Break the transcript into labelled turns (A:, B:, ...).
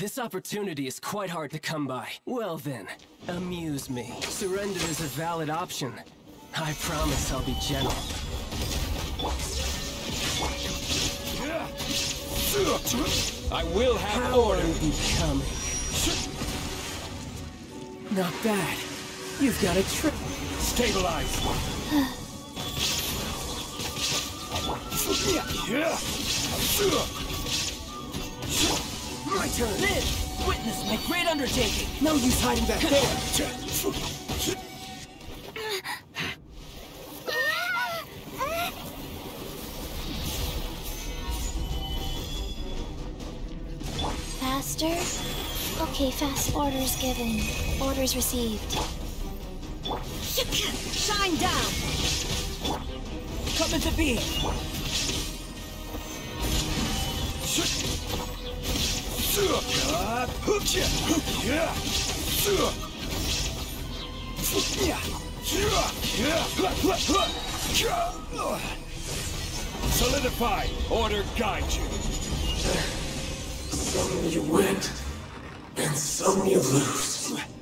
A: This opportunity is quite hard to come by. Well then, amuse me. Surrender is a valid option. I promise I'll be gentle.
B: I will have
A: How
B: order.
A: are you becoming? Not bad. You've got a trick.
B: Stabilize.
A: My turn.
C: Live! Witness my great undertaking!
A: No use hiding back there.
D: Faster? Okay, fast orders given. Orders received.
C: Shine down! Come into being!
B: Solidify. Order guide you.
E: Some you win, and some you lose.